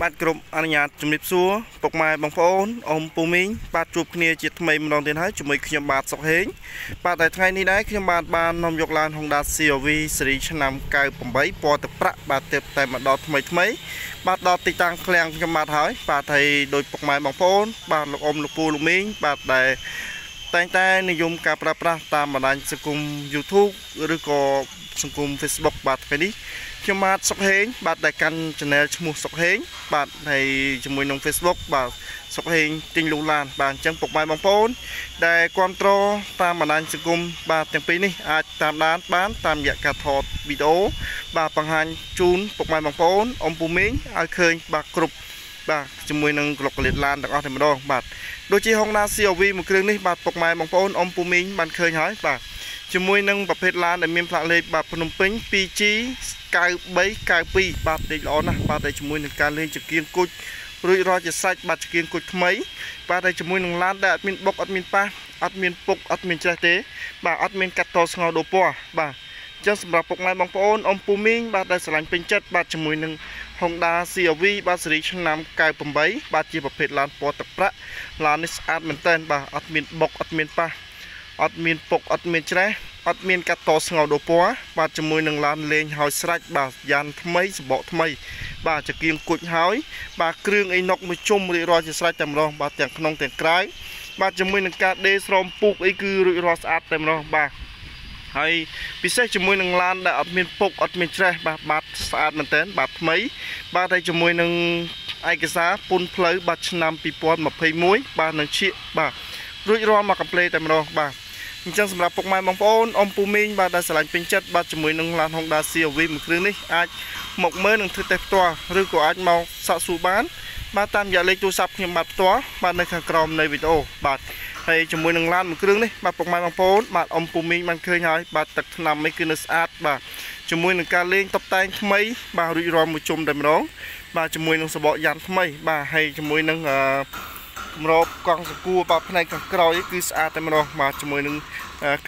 បាទគ្រប់អនុញ្ញាតជំរាបសួរពុកម៉ែបងប្អូនអ៊ំពូមីងបាទជួបគ្នាជាថ្មីម្ដងទៀតហើយជាមួយខ្ញុំបាទសុកហេងបាទតែថ្ងៃនេះដែរខ្ញុំបាទបាននាំយកឡាន Honda CR-V ស៊េរីឆ្នាំ98ពណ៌ទឹកប្រាក់បាទទើបតែមកដល់ថ្មីថ្មីបាទដល់ទីតាំងឃ្លាំងខ្ញុំបាទហើយបាទហើយដោយពុកម៉ែបងប្អូនបាទលោកអ៊ំលោកពូលោកមីងបាទដែល តែងតែនិយមការប្រើប្រាស់តាមបណ្ដាញសង្គម YouTube ឬក៏សង្គម Facebook បាទថ្ងៃនេះខ្ញុំបាទសុកហេងបាទដែលកាន់ channel ឈ្មោះសុកហេងបាទហើយជាមួយនឹង Facebook បាទសុកហេងទិញលូឡានបាទអញ្ចឹងពុកម៉ែបងប្អូន ដែលគ្រប់គ្រងតាមបណ្ដាញសង្គមបាទទាំងពីរនេះអាចតាមដានបានតាមរយៈការថតវីដេអូបាទបង្ហាញជូនពុកម៉ែបងប្អូនអ៊ំពូមីងឲ្យឃើញបាទគ្រប់ បាទជាមួយនឹងក្លុកកលិតឡានទាំងអស់តែម្ដងបាទដូចជា Honda CR-V មួយគ្រឿងនេះបាទពុកម៉ែបងប្អូនអ៊ំពូមីងបានឃើញហើយបាទជាមួយនឹងប្រភេទឡានដែលមានផ្លាកលេខបាទភ្នំពេញ 2G 9392បាទដេកល្អណាស់បាទតែជាមួយនឹងការលេងចង្គៀងគុជរួចរាល់ជាសាច់បាទចង្គៀងគុជថ្មី បាទតែជាមួយនឹងឡានដែលអត់មានបុកអត់មានប៉ះអត់មានពុកអត់មានច្រេះទេ បាទអត់មានកាត់តស្ងោដូពណ៌បាទចឹងសម្រាប់ពុកម៉ែបងប្អូនអ៊ំពូមីងបាទដែលស្រឡាញ់ពេញចិត្តបាទជាមួយនឹង Honda CR-V បាទស៊េរីឆ្នាំ98បាទជាប្រភេទឡានពណ៌ទឹកប្រាក់ឡាននេះស្អាតមែនទែនបាទអត់មានបុកអត់មានប៉ះអត់មានពុកអត់មានច្រេះអត់មានកាត់តស្ងោដូពណ៌បាទជាមួយនឹងឡានលេងហើយស្រេចបាទយ៉ានថ្មីសបកថ្មី បាទចង្គៀងគុជហើយ បាទគ្រឿងអីណុកមួយជុំរៀបរាល់ជាស្រេចតែម្ដងបាទទាំងក្នុងទាំងក្រៅបាទជាមួយនឹងការដេស្រោមពូកអីគឺរួចរាល់ស្អាតតែម្ដងបាទហើយពិសេសជាមួយនឹងឡានដែលអត់មានពុកអត់មានច្រេះបាទបាទ ស្អាតមែនតើបាទថ្មី បាទហើយជាមួយនឹងឯកសារពុនផ្លូវបាទឆ្នាំ2021បាទនឹងឈៀកបាទរួចរាល់មកកំ pl តែម្ដងបាទអញ្ចឹងសម្រាប់ពុកម៉ែបងប្អូនអ៊ំពូមីងបាទដែលស្រឡាញ់ពេញចិត្តបាទជាមួយនឹងឡាន Honda CR-V មួយគ្រឿងនេះអាចមកមើលនិងធ្វើតេស្តផ្ទាល់ឬក៏អាចមកសាកសួរបានបាទតាមរយៈលេខទូរស័ព្ទខ្ញុំបាទផ្ទាល់បាទនៅខាងក្រោមនៃវីដេអូបាទហើយជាមួយនឹងឡានមួយគ្រឿងនេះបាទពុកម៉ែបងប្អូនបាទអ៊ំពូមីងបានឃើញហើយបាទទឹកថ្នាំនេះគឺនៅស្អាតបាទ ជាមួយនឹងការលេងតុបតែងថ្មី បាទរួចរាល់មួយជុំតែម្ដងបាទជាមួយនឹងសបកយ៉ាន់ថ្មី បាទហើយជាមួយនឹងអឺម្របកង់សកួរបាទផ្នែកខាងក្រោយគឺស្អាតតែម្ដងបាទជាមួយនឹង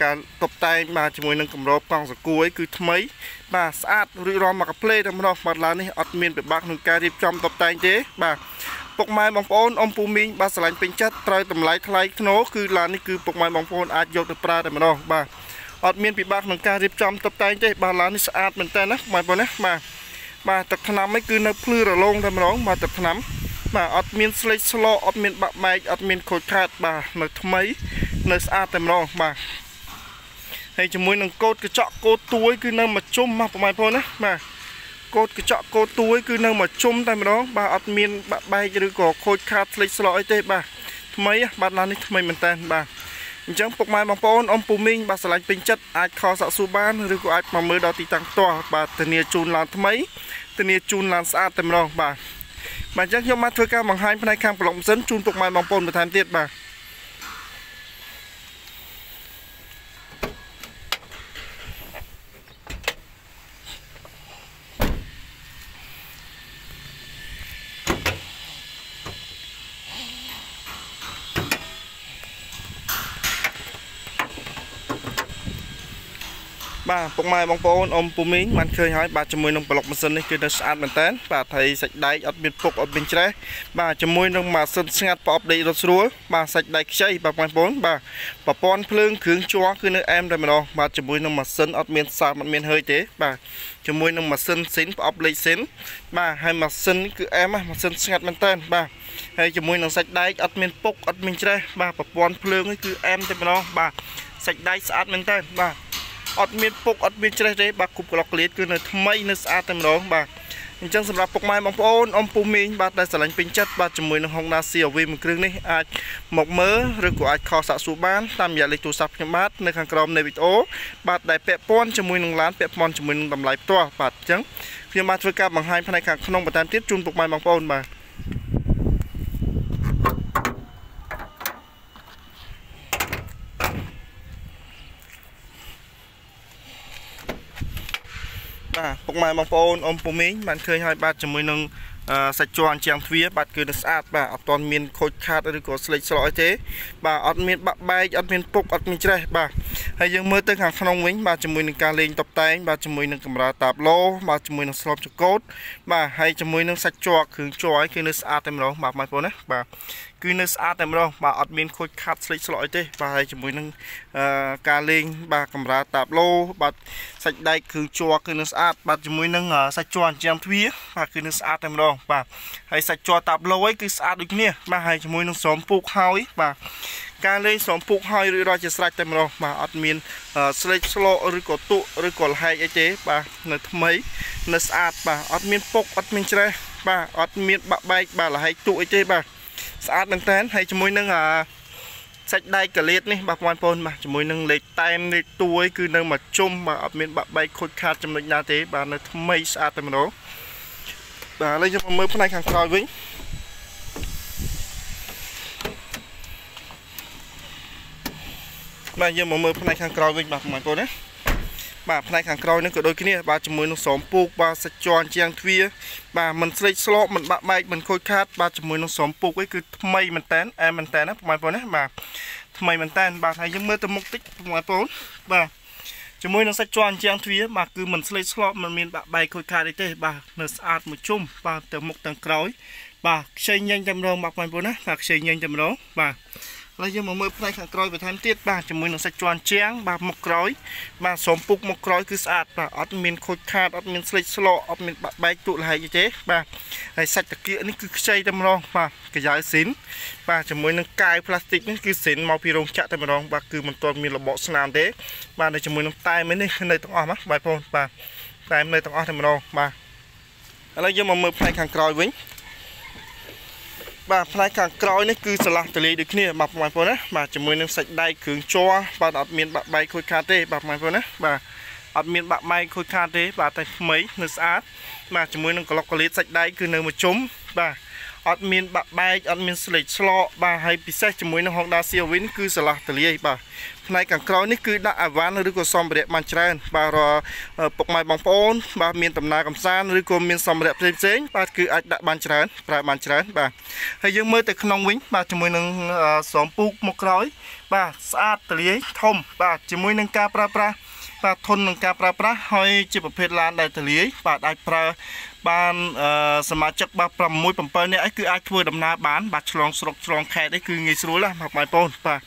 ការតុបតែងបាទជាមួយនឹងកម្របកង់សកួរគឺថ្មី បាទស្អាតរួចរាល់មកកាផ្លេតែម្ដងបាទឡាននេះអត់មានពិបាកក្នុងការរៀបចំតុបតែងទេបាទពុកម៉ែបងប្អូនអ៊ំពូមីងបាទឆ្លាញ់ពេញចិត្តត្រូវតម្លៃថ្លៃធ្នូគឺឡាននេះគឺពុកម៉ែបងប្អូនអាចយកទៅប្រើតែម្ដងបាទ អត់មានពិបាកក្នុងការរៀបចំតុបតែងទេបាទឡាននេះស្អាតមែនតើណាបងប្អូនណាបាទបាទទឹកថ្នាំនេះគឺនៅភ្លឺរលោងតែម្ដងបាទទឹកថ្នាំបាទអត់មានស្លេកស្លោអត់មានបាក់បែកអត់មានខូចខាតបាទនៅថ្មី នៅស្អាតតែម្ដងបាទហើយជាមួយនឹងកូតកញ្ចក់កូតទួយគឺនៅមកជុំមកប្រហែលផងណាបាទកូតកញ្ចក់កូតទួយគឺនៅមកជុំតែម្ដងបាទអត់មានបាក់បែកឬក៏ខូចខាតស្លេកស្លោអីទេបាទថ្មីបាទឡាននេះថ្មីមែនតើបាទ អញ្ចឹងពុកម៉ែបងប្អូនអ៊ំពូមីងបាទឆ្លាញ់ពេញចិត្តអាចខលសាក់ស៊ូបានឬក៏អាចមកមើលដល់ទីតាំងផ្ទាល់បាទធានាជូនឡានថ្មីធានាជូនឡានស្អាតតែម្ដងបាទបាទអញ្ចឹងខ្ញុំបានធ្វើការបង្ហាញផ្នែកខាងប្លុកម៉ាស៊ីនជូនពុកម៉ែបងប្អូនបន្ថែមទៀតបាទ បាទពុកម៉ែបងប្អូនអ៊ំពូមីងបានឃើញហើយបាទជាមួយនឹងប្លុកម៉ាស៊ីននេះគឺនៅស្អាតមែនតើបាទហើយសាច់ដែកអត់មានពុកអត់មានច្រេះបាទជាមួយនឹងម៉ាស៊ីនស្ងាត់ប្រអប់ដេករត់ស្រួលបាទសាច់ដែកខ្ចីបាទបងប្អូនបាទប្រព័ន្ធភ្លើងគ្រឿងជ័រគឺនៅអែមតែម្ដងបាទជាមួយនឹងម៉ាស៊ីនអត់មានសាបអត់មាន hơi ទេបាទជាមួយនឹងម៉ាស៊ីនស៊ីនប្រអប់លេខស៊ីនបាទហើយម៉ាស៊ីនគឺអែមម៉ាស៊ីនស្ងាត់មែនតើបាទហើយជាមួយនឹងសាច់ដែកអត់មានពុកអត់មានច្រេះបាទប្រព័ន្ធភ្លើងគឺអែមតែម្ដងបាទសាច់ដែកស្អាតមែនតើបាទ អត់មានពុកអត់មានច្រេះទេបាទគប់ក្លុកក្លៀតគឺនៅថ្មីនៅស្អាតតែម្ដងបាទអញ្ចឹងសម្រាប់ពុកម៉ែបងប្អូនអ៊ំពូមីងបាទដែលស្រឡាញ់ពេញចិត្តបាទជាមួយនឹង Honda CR-V មួយគ្រឿងនេះអាចមកមើលឬក៏អាចខលសាក់សួរបានតាមរយៈលេខទូរស័ព្ទខ្ញុំបាទនៅខាងក្រោមនៃវីដេអូបាទដែលពាក់ព័ន្ធជាមួយនឹងឡានពាក់ព័ន្ធជាមួយនឹងតម្លៃផ្ទាល់បាទអញ្ចឹងខ្ញុំបាទធ្វើការបង្ហាញផ្នែកខាងក្នុងបន្ថែមទៀតជូនពុកម៉ែបងប្អូនបាទ បាទពុកម៉ែបងប្អូនអ៊ំពូមីងបានឃើញហើយបាទជាមួយនឹងអឺសាច់ជាន់ជាងទ្វារបាទគឺនៅស្អាតបាទអត់ទាន់មានខូចខាតឬក៏ស្លេកស្រកអីទេបាទអត់មានបាក់បែកអត់មានពុកអត់មានច្រេះបាទហើយយើងមើលទៅខាងក្នុងវិញបាទជាមួយនឹងការលេងតុបតែងបាទជាមួយនឹងកម្រាលតាបឡូបាទជាមួយនឹងស្លបចកោតបាទហើយជាមួយនឹងសាច់ជ័រគ្រឿងជ័រឲ្យគឺនៅស្អាតតែម្ដងបាទបងប្អូនណាបាទ គឺនៅស្អាតតែម្ដងបាទអត់មានខូចខាតស្លេកស្លកអីទេបាទហើយជាមួយនឹងការលេងបាទកម្រាលតាបឡូបាទសាច់ដែកគ្រឿងជ័រគឺនៅស្អាតបាទជាមួយនឹងសាច់ជ័រអញ្ចឹងទ្វាបាទគឺនៅស្អាតតែម្ដងបាទហើយសាច់ជ័រតាបឡូឯងគឺស្អាតដូចគ្នាបាទហើយជាមួយនឹងស្រោមពូកហើយបាទការលេងស្រោមពូកហើយរួចរាល់ជាស្រេចតែម្ដងបាទអត់មានស្លេកស្លកឬក៏ទុឬក៏លហែកអីទេបាទនៅថ្មីនៅស្អាតបាទអត់មានពុកអត់មានច្រេះបាទអត់មានបាក់បែកបាទលហែកទុអីទេបាទ ស្អាតមែនតើហើយជាមួយនឹងអាសាច់ដែកកលៀតនេះបាទបងប្អូនបាទជាមួយនឹងលេខតែមលេខទួយគឺនៅមកជុំបាទអត់មានបាក់បែកខូចខាតចំណុចណាទេបាទនៅថ្មីស្អាតតែម្ដងបាទឥឡូវយើងមកមើលផ្នែកខាងក្រោយវិញបាទយើងមកមើលផ្នែកខាងក្រោយវិញបាទបងប្អូនណា បាទផ្នែកខាងក្រោយនេះក៏ដូចគ្នាបាទជាមួយនឹងស្រោមពូកបាទសាច់ជន់ជាងទ្វាបាទមិនស្លេកស្លោកមិនបាក់បែកមិនខូចខាតបាទជាមួយនឹងស្រោមពូកនេះគឺថ្មីមែនតើអែមែនតើណាបងប្អូនណាបាទថ្មីមែនតើបាទហើយយើងមើលទៅមុខតិចបងប្អូនបាទជាមួយនឹងសាច់ជន់ជាងទ្វាបាទគឺមិនស្លេកស្លោកមិនមានបាក់បែកខូចខាតអីទេបាទនៅស្អាតមួយជុំបាទទៅមុខទាំងក្រោយបាទខ្ចីញញតែម្ដងបាទបងប្អូនណាបាទខ្ចីញញតែម្ដងបាទ ហើយយើងមកមើលផ្នែកខាងក្រោយបន្ថែមទៀតបាទជាមួយនឹងសាច់ជាន់ជាងបាទមុខក្រោយបាទស្រោមពុកមុខក្រោយគឺស្អាតបាទអត់មានខូចខាតអត់មានស្លេកស្លកអត់មានបាក់បែកទូលហែកទេបាទហើយសាច់តាគៀកនេះគឺខ្ចីតែម្ដងបាទកាយ៉ៅស៊ីនបាទជាមួយនឹងកាយផ្លាស្ទិកនេះគឺស៊ីនមកពីរោងចក្រតែម្ដងបាទគឺមិនទាន់មានរបបស្នាមទេបាទនៅជាមួយនឹងតែមនេះនៅទាំងអស់បាទបងប្អូនបាទតែមនៅទាំងអស់តែម្ដងបាទឥឡូវយើងមកមើលផ្នែកខាងក្រោយវិញ បាទផ្នែកខាងក្រោយនេះគឺស្រឡះតលាយដូចគ្នាបាទបងប្អូនណាបាទជាមួយនឹងសាច់ដែកគ្រឿងជ័របាទអត់មានបាក់បែកខូចខាតទេបាទបងប្អូនណាបាទអត់មានបាក់បែកខូចខាតទេបាទតែថ្មីនៅស្អាតបាទជាមួយនឹងក្លុកកលៀតសាច់ដែកគឺនៅមួយជុំបាទ អត់មានបាក់បែកអត់មានស្លេកឆ្លកបាទហើយពិសេសជាមួយនឹង Honda CR-V គឺស្រឡះតលាយបាទផ្នែកខាងក្រោយនេះគឺដាក់អាវ៉ាន់ឬក៏សម្ភារៈបានច្រើន បាទរពុកម៉ែបងប្អូន បាទមានដំណើរកំសាន្តឬក៏មានសម្ភារៈផ្សេងផ្សេងបាទគឺអាចដាក់បានច្រើនប្រើបានច្រើនបាទហើយយើងមើលទៅក្នុងវិញ បាទជាមួយនឹងសំពូកមុខក្រោយ បាទស្អាតតលាយធំ បាទជាមួយនឹងការប្រើប្រាស់បាទធន់នឹងការប្រើប្រាស់ហើយជាប្រភេទឡានដែលទលាយបាទអាចប្រើ បានសមាជិកបាទ6 7នាក់អីគឺអាចធ្វើដំណើរបានបាទឆ្លងស្រុកឆ្លងខេត្តអីគឺងាយស្រួលណាស់បងប្អូនបាទ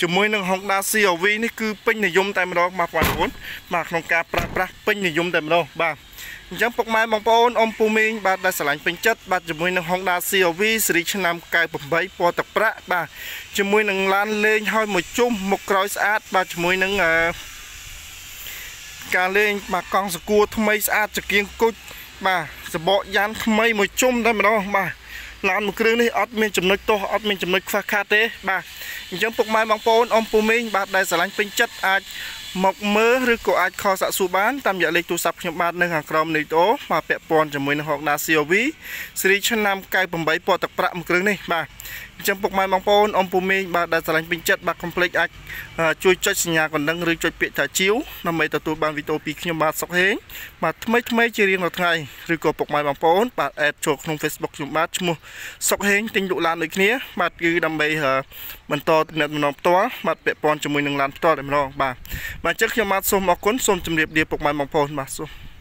ជាមួយនឹង Honda CR-V នេះគឺពេញនិយមតែម្ដងបាទបងប្អូនបាទក្នុងការប្រើប្រាស់ពេញនិយមតែម្ដងបាទអញ្ចឹងពុកម៉ែបងប្អូនអ៊ំពូមីងបាទដែលស្រឡាញ់ពេញចិត្តបាទជាមួយនឹង Honda CR-V ស៊េរីឆ្នាំ98ពណ៌ទឹកប្រាក់បាទជាមួយនឹងឡានលេងហើយមួយជុំមុខក្រោយស្អាតបាទជាមួយនឹងអឺការលេងបាទកង់សកួរថ្មីស្អាតចង្គៀងគុជ បាទសបកយ៉ាន់ថ្មីមួយជុំតែម្ដងបាទឡានមួយគ្រឿងនេះអត់មានចំណុចទោសអត់មានចំណុចខ្វះខាតទេបាទអញ្ចឹងពុកម៉ែបងប្អូនអ៊ំពូមីងបាទដែលស្រឡាញ់ពេញចិត្តអាចមកមើលឬក៏អាចខលសាក់សួរបានតាមរយៈលេខទូរស័ព្ទខ្ញុំបាទនៅខាងក្រោមនេះអូមកពាក់ព័ន្ធជាមួយនឹង Honda CR-V ស៊េរីឆ្នាំ98ពណ៌ទឹកប្រាក់មួយគ្រឿងនេះបាទអញ្ចឹងពុកម៉ែបងប្អូនអ៊ំពូមីងបាទដែលស្រឡាញ់ពេញចិត្តបាទកុំភ្លេចអាចជួយចុចសញ្ញាកណ្ដឹងឬចុចពាក្យថាជីវដើម្បីទទួលបានវីដេអូពីខ្ញុំបាទសុកហេងបាទថ្មីថ្មីជារៀងរាល់ថ្ងៃឬក៏ពុកម៉ែបងប្អូនបាទអេតចូលក្នុង Facebook ខ្ញុំបាទឈ្មោះសុកហេងទិញលក់ឡានដូចគ្នាបាទគឺដើម្បីបន្តទំនាក់ទំនងផ្ទាល់បាទពាក់ព័ន្ធជាមួយនឹងឡានផ្ទាល់តែម្ដងបាទបាទអញ្ចឹងខ្ញុំបាទសូមអរគុណសូមជម្រាបលាពុកម៉ែបងប្អូនបាទសូម